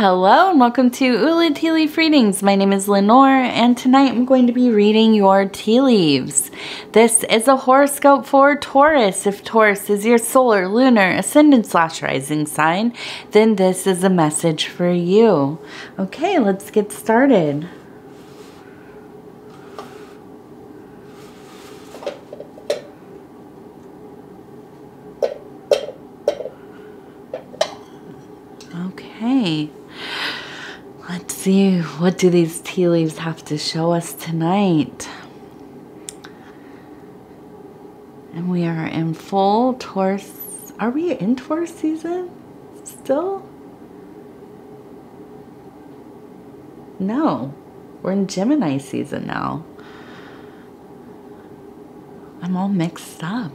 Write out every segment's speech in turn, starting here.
Hello and welcome to Ula Tea Leaf Readings. My name is Lenor and tonight I'm going to be reading your tea leaves. This is a horoscope for Taurus. If Taurus is your solar, lunar, ascendant slash rising sign, then this is a message for you. Okay, let's get started. Okay. Let's see, what do these tea leaves have to show us tonight? And we are in full Taurus. Are we in Taurus season still? No, we're in Gemini season now. I'm all mixed up.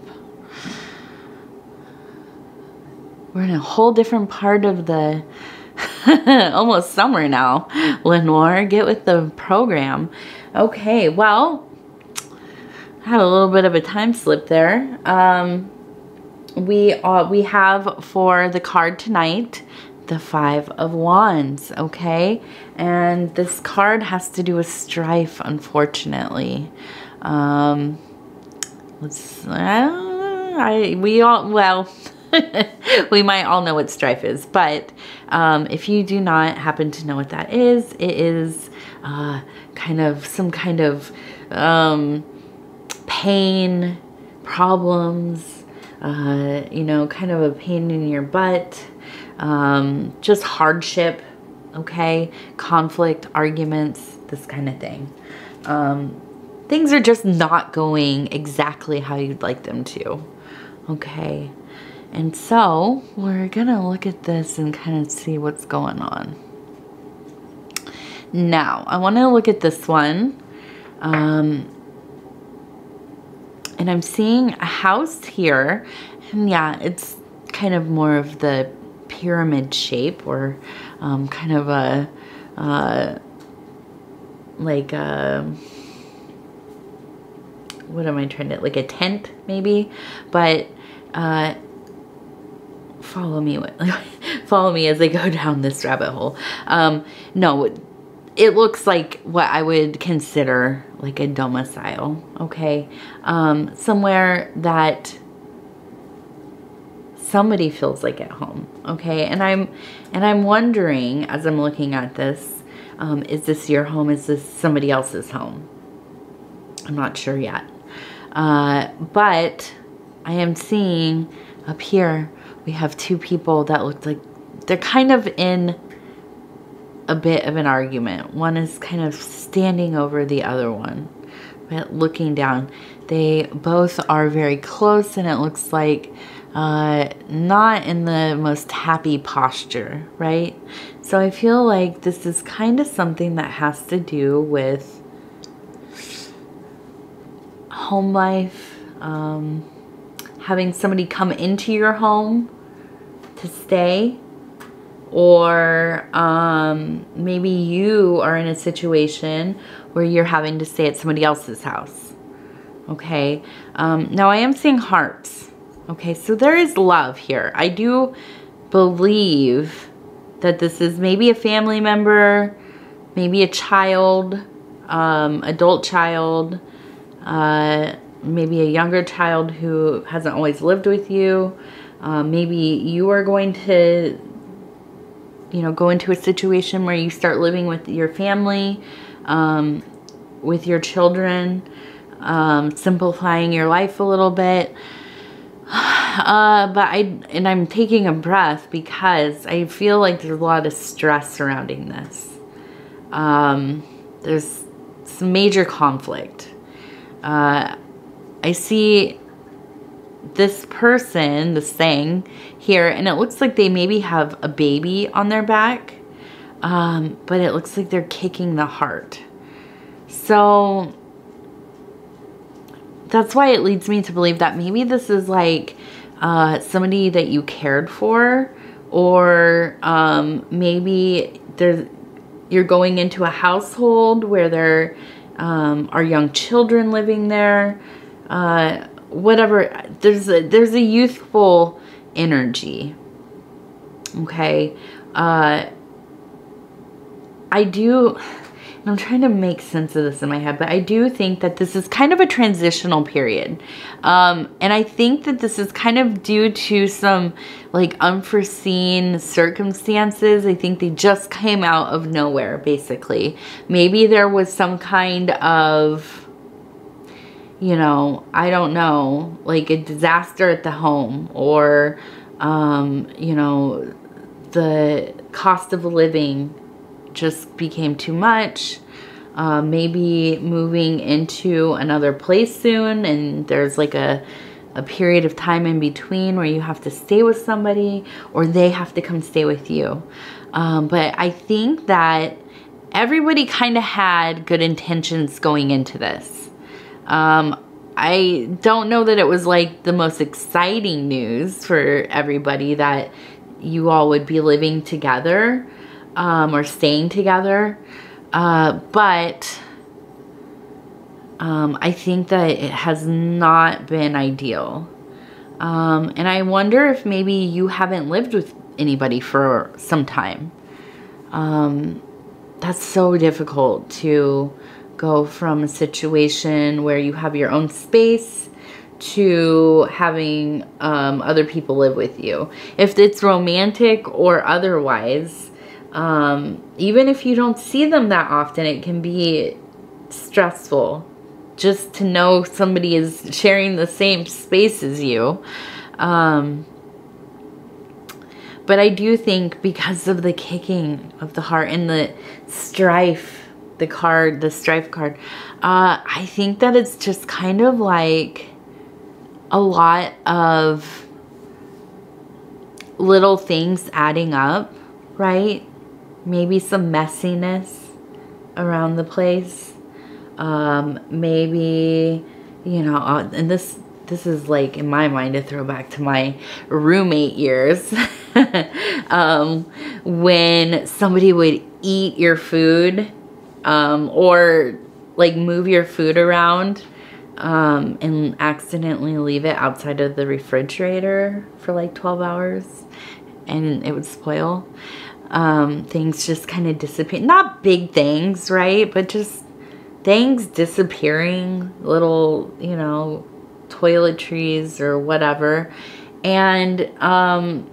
We're in a whole different part of the almost summer now. Lenor, get with the program. Okay, well, I had a little bit of a time slip there. Um, we uh, we have for the card tonight the five of wands okay and this card has to do with strife unfortunately um let's uh, i we all well we might all know what strife is, but um, if you do not happen to know what that is, it is uh, kind of some kind of um, pain, problems, uh, you know, kind of a pain in your butt, um, just hardship, okay, conflict, arguments, this kind of thing. Um, things are just not going exactly how you'd like them to, okay. And so we're gonna look at this and kind of see what's going on. Now, I wanna look at this one. Um, and I'm seeing a house here. And yeah, it's kind of more of the pyramid shape or um, kind of a, uh, like a, what am I trying to, like a tent maybe? But uh, follow me follow me as I go down this rabbit hole. Um, no, it looks like what I would consider like a domicile, okay? Um, somewhere that somebody feels like at home, okay? And I'm and I'm wondering as I'm looking at this, um, is this your home? Is this somebody else's home? I'm not sure yet. Uh, but I am seeing up here we have two people that look like they're kind of in a bit of an argument. One is kind of standing over the other one, but looking down. They both are very close and it looks like uh, not in the most happy posture, right? So I feel like this is kind of something that has to do with home life, um, having somebody come into your home to stay? Or um, maybe you are in a situation where you're having to stay at somebody else's house okay? Um, now I am seeing hearts okay? So there is love here. I do believe that this is maybe a family member maybe a child um, adult child uh, maybe a younger child who hasn't always lived with you. Uh, maybe you are going to, you know, go into a situation where you start living with your family, um, with your children, um, simplifying your life a little bit. Uh, but I, and I'm taking a breath because I feel like there's a lot of stress surrounding this. Um, there's some major conflict. Uh, I see this person, this thing here, and it looks like they maybe have a baby on their back, um, but it looks like they're kicking the heart. So that's why it leads me to believe that maybe this is like uh, somebody that you cared for, or um, maybe there's you're going into a household where there um, are young children living there uh, whatever. There's a, there's a youthful energy. Okay. Uh, I do, I'm trying to make sense of this in my head, but I do think that this is kind of a transitional period. Um, and I think that this is kind of due to some like unforeseen circumstances. I think they just came out of nowhere, basically. Maybe there was some kind of, you know, I don't know, like a disaster at the home or, um, you know, the cost of living just became too much. Uh, maybe moving into another place soon and there's like a, a period of time in between where you have to stay with somebody or they have to come stay with you. Um, but I think that everybody kind of had good intentions going into this. Um, I don't know that it was like the most exciting news for everybody that you all would be living together um, or staying together. Uh, but um, I think that it has not been ideal. Um, and I wonder if maybe you haven't lived with anybody for some time. Um, that's so difficult to go from a situation where you have your own space to having um, other people live with you. If it's romantic or otherwise, um, even if you don't see them that often, it can be stressful just to know somebody is sharing the same space as you. Um, but I do think because of the kicking of the heart and the strife, the card, the strife card, uh, I think that it's just kind of like a lot of little things adding up, right? maybe some messiness around the place. Um, maybe, you know, uh, and this this is like in my mind a throwback to my roommate years um, when somebody would eat your food um, or like move your food around um, and accidentally leave it outside of the refrigerator for like 12 hours and it would spoil um, things just kind of disappear. Not big things, right? But just things disappearing, little, you know, toiletries or whatever. And um,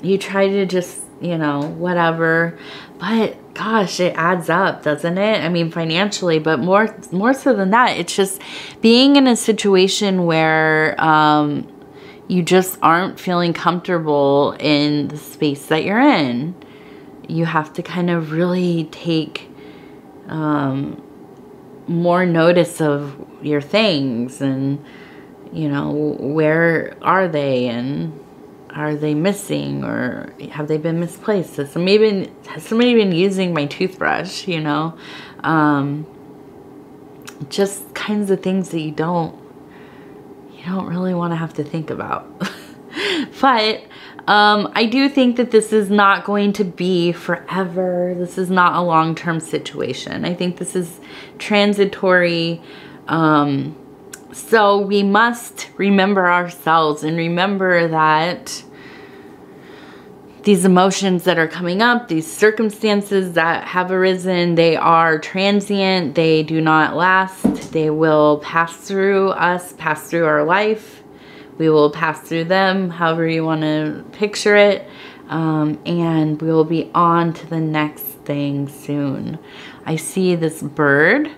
you try to just, you know, whatever. But gosh, it adds up, doesn't it? I mean, financially, but more more so than that, it's just being in a situation where um, you just aren't feeling comfortable in the space that you're in. You have to kind of really take um, more notice of your things and, you know, where are they and are they missing or have they been misplaced? Has somebody been, has somebody been using my toothbrush, you know? Um, just kinds of things that you don't you don't really want to have to think about. but um, I do think that this is not going to be forever. This is not a long-term situation. I think this is transitory. Um, so we must remember ourselves and remember that these emotions that are coming up, these circumstances that have arisen, they are transient. They do not last. They will pass through us, pass through our life. We will pass through them, however you want to picture it. Um, and we will be on to the next thing soon. I see this bird.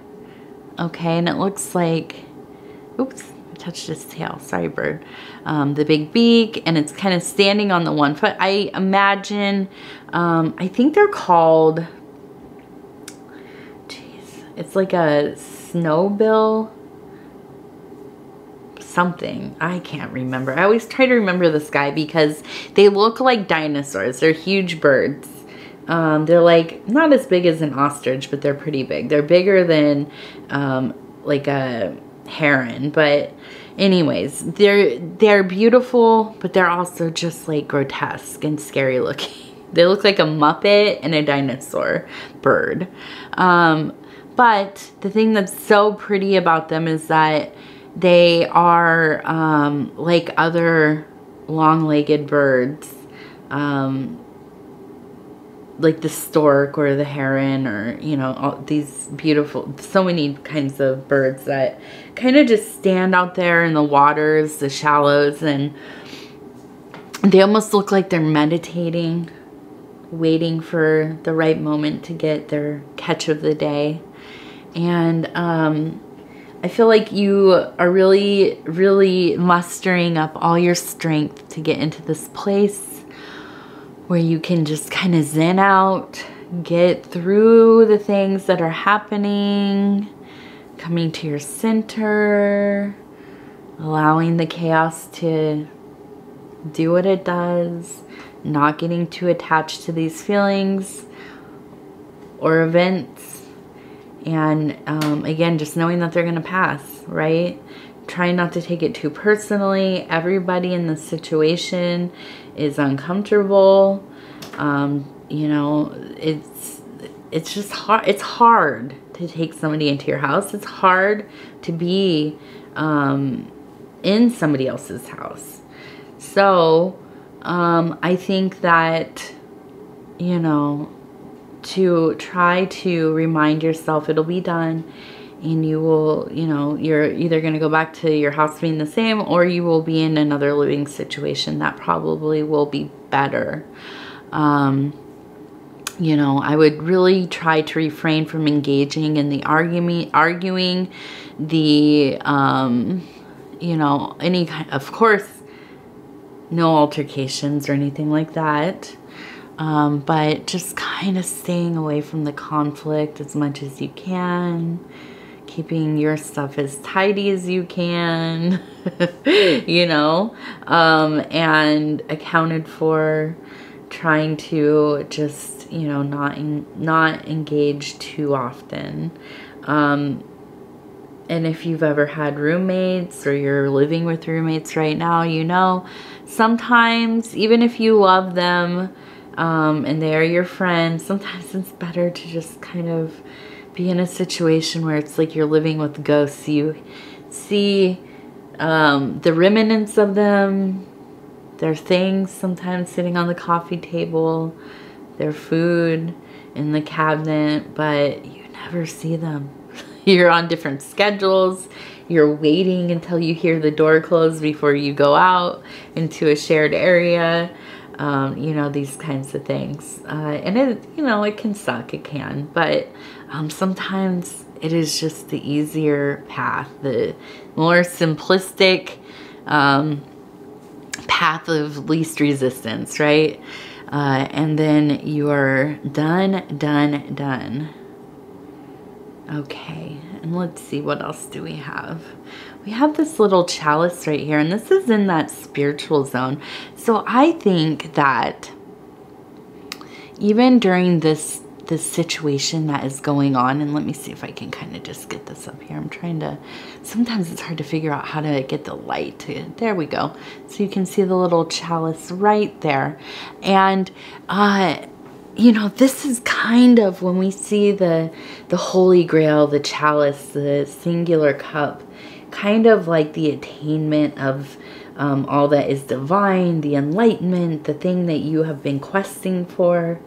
Okay, and it looks like, oops, touched its tail. Sorry, bird. Um, the big beak, and it's kind of standing on the one foot. I imagine, um, I think they're called, jeez, it's like a snowbill something. I can't remember. I always try to remember this guy because they look like dinosaurs. They're huge birds. Um, they're like not as big as an ostrich, but they're pretty big. They're bigger than um, like a heron, but anyways, they're they're beautiful, but they're also just like grotesque and scary looking. They look like a Muppet and a dinosaur bird. Um, but the thing that's so pretty about them is that they are um, like other long-legged birds. Um, like the stork or the heron or you know all these beautiful so many kinds of birds that kind of just stand out there in the waters the shallows and they almost look like they're meditating waiting for the right moment to get their catch of the day. And um, I feel like you are really, really mustering up all your strength to get into this place where you can just kind of zen out, get through the things that are happening, coming to your center, allowing the chaos to do what it does, not getting too attached to these feelings or events. And um, again, just knowing that they're going to pass, right? Trying not to take it too personally. Everybody in the situation is uncomfortable. Um, you know, it's it's just hard. It's hard to take somebody into your house. It's hard to be um, in somebody else's house. So um, I think that, you know, to try to remind yourself it'll be done and you will, you know, you're either going to go back to your house being the same or you will be in another living situation that probably will be better. Um, you know, I would really try to refrain from engaging in the argument, arguing, the, um, you know, any kind, of course, no altercations or anything like that. Um, but just kind of staying away from the conflict as much as you can keeping your stuff as tidy as you can, you know, um, and accounted for trying to just, you know, not, in, not engage too often. Um, and if you've ever had roommates or you're living with roommates right now, you know, sometimes even if you love them um, and they're your friends, sometimes it's better to just kind of be in a situation where it's like you're living with ghosts. You see um, the remnants of them, their things sometimes sitting on the coffee table, their food in the cabinet, but you never see them. you're on different schedules. You're waiting until you hear the door close before you go out into a shared area. Um, you know, these kinds of things. Uh, and it, you know, it can suck, it can, but um, sometimes it is just the easier path, the more simplistic um, path of least resistance, right? Uh, and then you are done, done, done. Okay, and let's see, what else do we have? We have this little chalice right here, and this is in that spiritual zone. So I think that even during this this situation that is going on and let me see if I can kind of just get this up here. I'm trying to sometimes it's hard to figure out how to get the light to there we go. So you can see the little chalice right there. And uh you know this is kind of when we see the the holy grail the chalice the singular cup kind of like the attainment of um, all that is divine, the enlightenment, the thing that you have been questing for,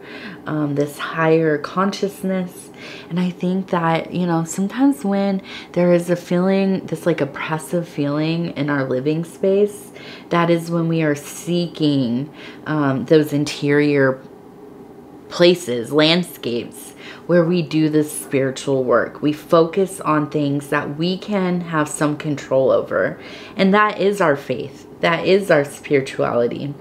um, this higher consciousness. And I think that, you know, sometimes when there is a feeling, this like oppressive feeling in our living space, that is when we are seeking um, those interior places, landscapes, where we do this spiritual work. We focus on things that we can have some control over. And that is our faith. That is our spirituality.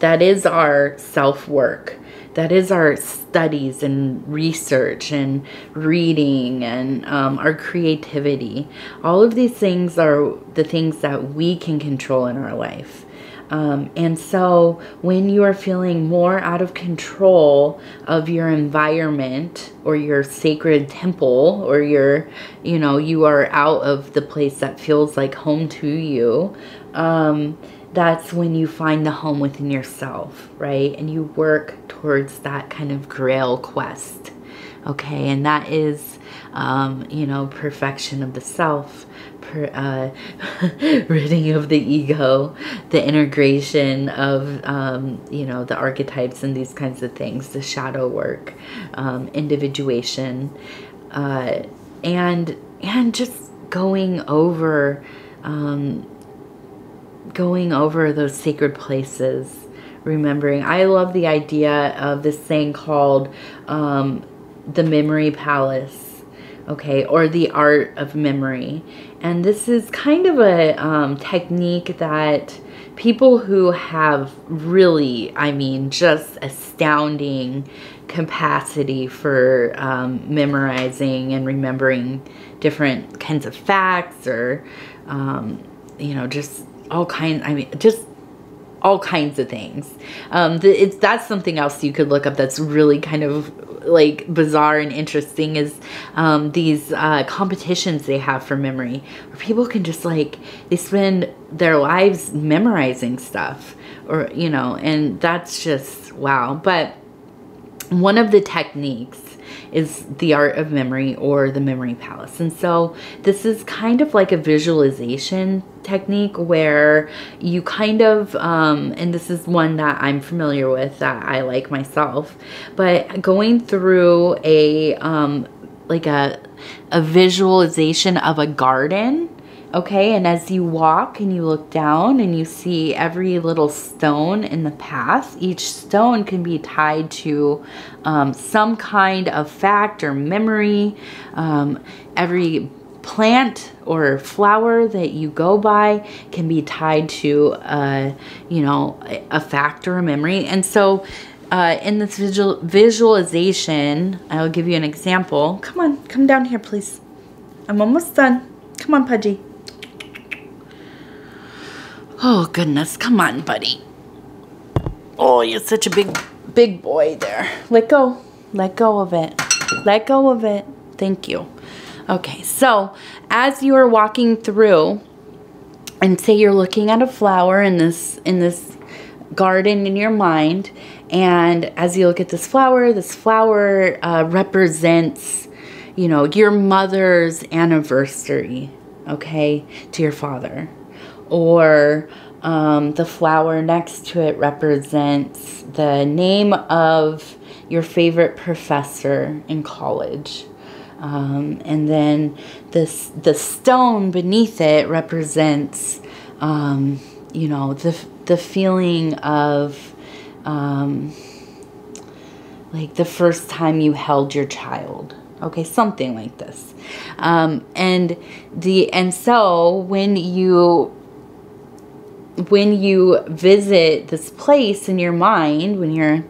That is our self-work. That is our studies and research and reading and um, our creativity. All of these things are the things that we can control in our life. Um, and so when you are feeling more out of control of your environment or your sacred temple or your, you know, you are out of the place that feels like home to you, um, that's when you find the home within yourself, right? And you work towards that kind of grail quest Okay, and that is, um, you know, perfection of the self, per, uh, ridding of the ego, the integration of, um, you know, the archetypes and these kinds of things, the shadow work, um, individuation, uh, and and just going over, um, going over those sacred places remembering. I love the idea of this thing called um, the Memory Palace, okay, or the Art of Memory. And this is kind of a um, technique that people who have really, I mean, just astounding capacity for um, memorizing and remembering different kinds of facts or, um, you know, just all kinds, I mean, just all kinds of things. Um, the, it's that's something else you could look up. That's really kind of like bizarre and interesting is um, these uh, competitions they have for memory where people can just like they spend their lives memorizing stuff or you know and that's just wow. But one of the techniques is the art of memory or the memory palace. And so this is kind of like a visualization technique where you kind of, um, and this is one that I'm familiar with that I like myself, but going through a, um, like a, a visualization of a garden Okay, and as you walk and you look down and you see every little stone in the path, each stone can be tied to um, some kind of fact or memory. Um, every plant or flower that you go by can be tied to, uh, you know, a fact or a memory. And so uh, in this visual visualization, I'll give you an example. Come on, come down here, please. I'm almost done. Come on, Pudgy. Oh, goodness. Come on, buddy. Oh, you're such a big, big boy there. Let go. Let go of it. Let go of it. Thank you. Okay, so as you are walking through, and say you're looking at a flower in this in this garden in your mind, and as you look at this flower, this flower uh, represents, you know, your mother's anniversary, okay, to your father or um, the flower next to it represents the name of your favorite professor in college. Um, and then this the stone beneath it represents, um, you know, the the feeling of, um, like the first time you held your child. Okay, something like this, um, and the and so when you when you visit this place in your mind, when you're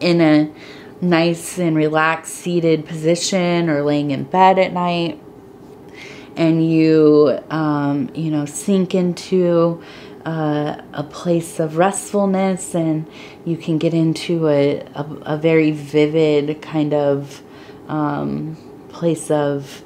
in a nice and relaxed seated position or laying in bed at night, and you, um, you know, sink into uh, a place of restfulness and you can get into a, a, a very vivid kind of um, place of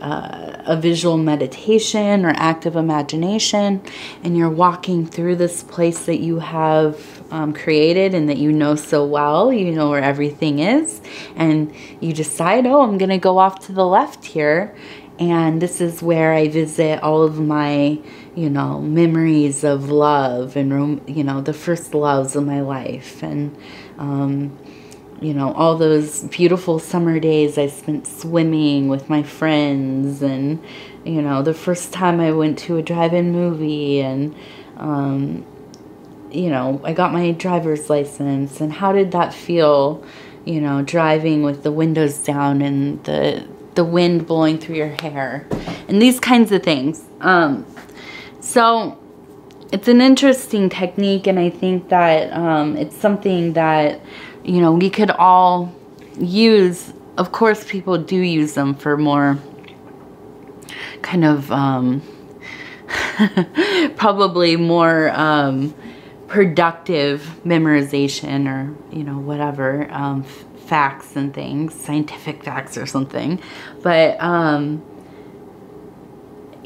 uh, a visual meditation or active imagination, and you're walking through this place that you have um, created and that you know so well, you know where everything is, and you decide, oh, I'm to go off to the left here, and this is where I visit all of my, you know, memories of love and, you know, the first loves of my life, and, um, you know, all those beautiful summer days I spent swimming with my friends and, you know, the first time I went to a drive-in movie and, um, you know, I got my driver's license and how did that feel, you know, driving with the windows down and the, the wind blowing through your hair and these kinds of things. Um, so it's an interesting technique and I think that um, it's something that you know, we could all use, of course, people do use them for more kind of, um, probably more um, productive memorization or, you know, whatever, um, facts and things, scientific facts or something. But, um,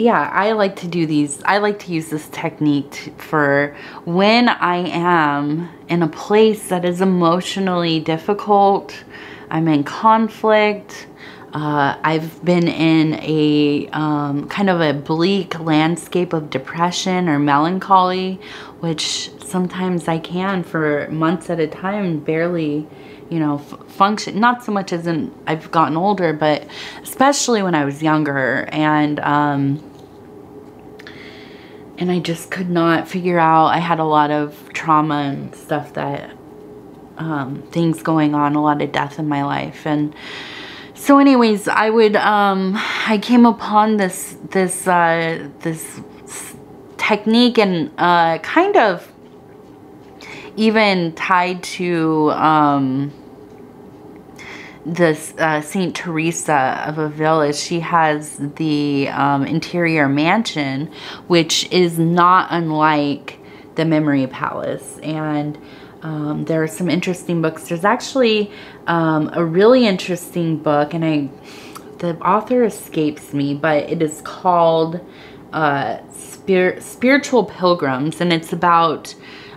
yeah, I like to do these. I like to use this technique for when I am in a place that is emotionally difficult. I'm in conflict. Uh, I've been in a um, kind of a bleak landscape of depression or melancholy, which sometimes I can for months at a time barely, you know, function. Not so much as in I've gotten older, but especially when I was younger. And, um, and I just could not figure out. I had a lot of trauma and stuff that, um, things going on, a lot of death in my life. And, so anyways, I would, um, I came upon this, this, uh, this technique and, uh, kind of even tied to, um, this uh, Saint Teresa of Avila, she has the um, interior mansion, which is not unlike the Memory Palace. And um, there are some interesting books. There's actually um, a really interesting book, and I the author escapes me, but it is called uh, Spir Spiritual Pilgrims, and it's about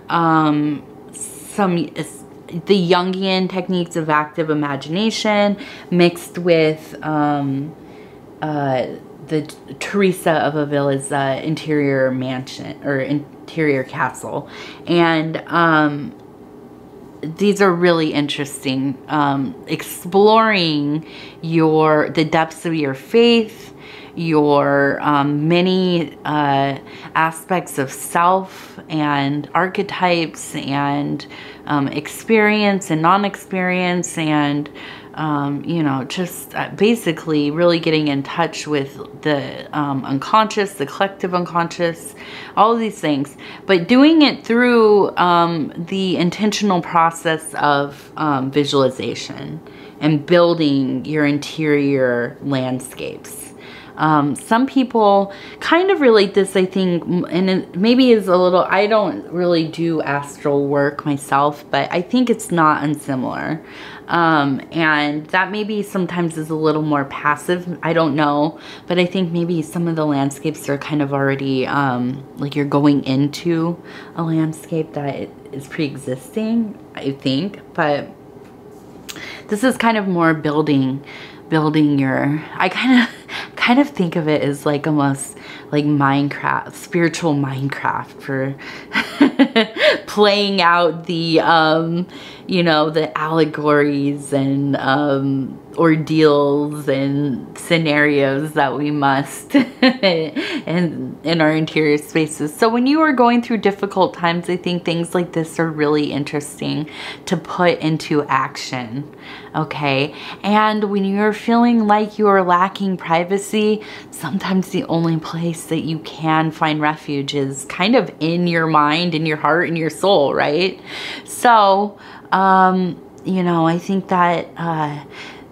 um, some the Jungian techniques of active imagination mixed with um, uh, the Teresa of Avila's uh, interior mansion or interior castle, and um, these are really interesting. Um, exploring your the depths of your faith, your um, many uh, aspects of self and archetypes and um, experience and non-experience and um, you know, just uh, basically really getting in touch with the um, unconscious, the collective unconscious, all of these things, but doing it through um, the intentional process of um, visualization and building your interior landscapes. Um, some people kind of relate this, I think, and maybe is a little, I don't really do astral work myself, but I think it's not unsimilar. Um, and that maybe sometimes is a little more passive. I don't know, but I think maybe some of the landscapes are kind of already, um, like you're going into a landscape that is pre-existing, I think, but this is kind of more building building your I kind of kind of think of it as like almost like Minecraft, spiritual Minecraft for playing out the um you know, the allegories and um, ordeals and scenarios that we must in, in our interior spaces. So when you are going through difficult times, I think things like this are really interesting to put into action, okay? And when you're feeling like you are lacking privacy, sometimes the only place that you can find refuge is kind of in your mind, in your heart, in your soul, right? So, um, you know, I think that uh,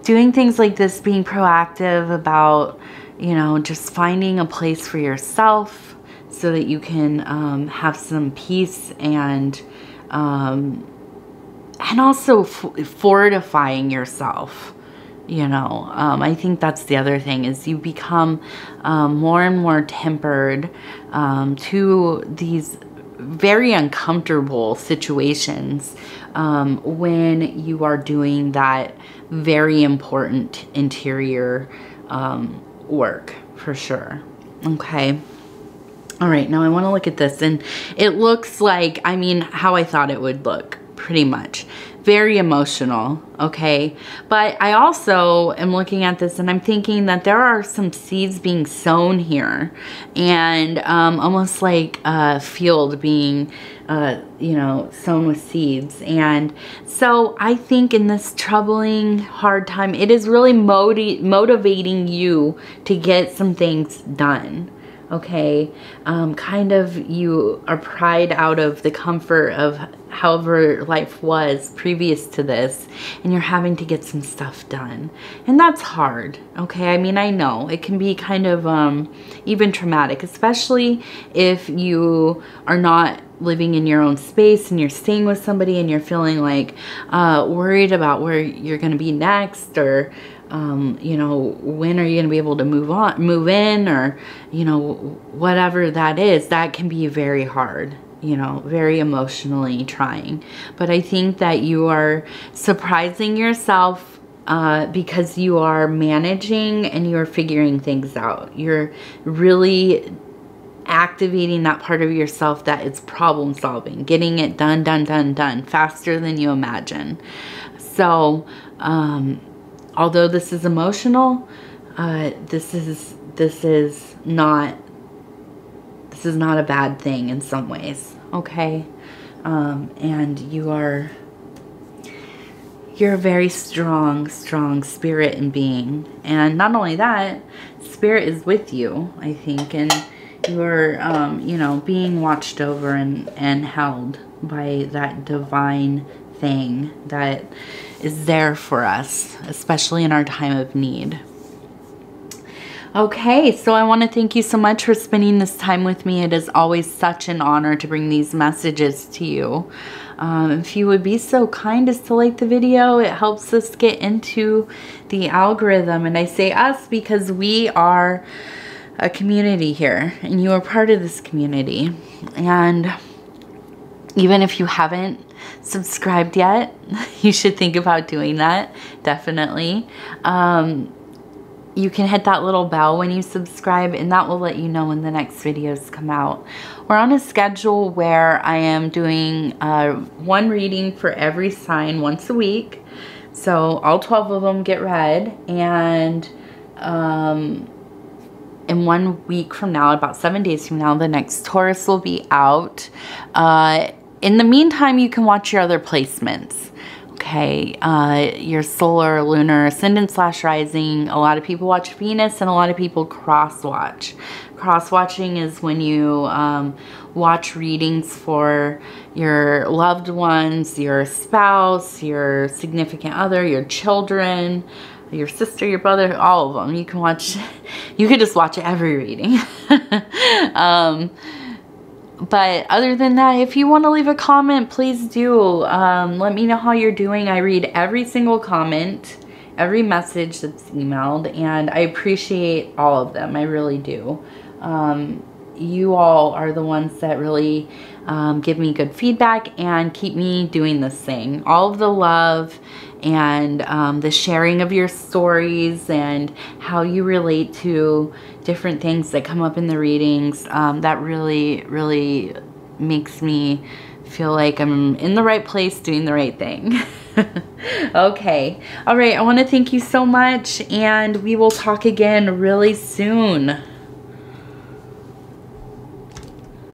doing things like this, being proactive about, you know, just finding a place for yourself so that you can um, have some peace and, um, and also fortifying yourself you know um, i think that's the other thing is you become um, more and more tempered um, to these very uncomfortable situations um, when you are doing that very important interior um, work for sure. Okay. All right, now I want to look at this and it looks like, I mean, how I thought it would look pretty much very emotional, okay? But I also am looking at this and I'm thinking that there are some seeds being sown here and um, almost like a field being, uh, you know, sown with seeds. And so I think in this troubling, hard time, it is really motiv motivating you to get some things done okay? Um, kind of you are pried out of the comfort of however life was previous to this and you're having to get some stuff done. And that's hard, okay? I mean, I know it can be kind of um, even traumatic, especially if you are not living in your own space and you're staying with somebody and you're feeling like uh, worried about where you're going to be next or um, you know, when are you going to be able to move on, move in or, you know, whatever that is, that can be very hard, you know, very emotionally trying. But I think that you are surprising yourself uh, because you are managing and you're figuring things out. You're really activating that part of yourself that is problem solving, getting it done, done, done, done faster than you imagine. So, um, although this is emotional, uh, this is this is not this is not a bad thing in some ways. Okay, um, and you are you're a very strong, strong spirit and being. And not only that, spirit is with you, I think, and you're, um, you know, being watched over and, and held by that divine thing that is there for us, especially in our time of need. Okay, so I want to thank you so much for spending this time with me. It is always such an honor to bring these messages to you. Um, if you would be so kind as to like the video, it helps us get into the algorithm. And I say us because we are a community here and you are part of this community. And even if you haven't subscribed yet, you should think about doing that, definitely. Um, you can hit that little bell when you subscribe and that will let you know when the next videos come out. We're on a schedule where I am doing uh, one reading for every sign once a week. So all 12 of them get read and um, in one week from now, about seven days from now, the next Taurus will be out. Uh, in the meantime, you can watch your other placements okay, uh, your solar, lunar, ascendant slash rising. A lot of people watch Venus and a lot of people cross watch. Cross watching is when you um, watch readings for your loved ones, your spouse, your significant other, your children, your sister, your brother, all of them. You can watch, you could just watch every reading. um, but other than that, if you want to leave a comment, please do. Um, let me know how you're doing. I read every single comment, every message that's emailed, and I appreciate all of them. I really do. Um, you all are the ones that really um, give me good feedback and keep me doing this thing. All of the love and um, the sharing of your stories and how you relate to different things that come up in the readings, um, that really, really makes me feel like I'm in the right place doing the right thing. okay. All right. I want to thank you so much and we will talk again really soon.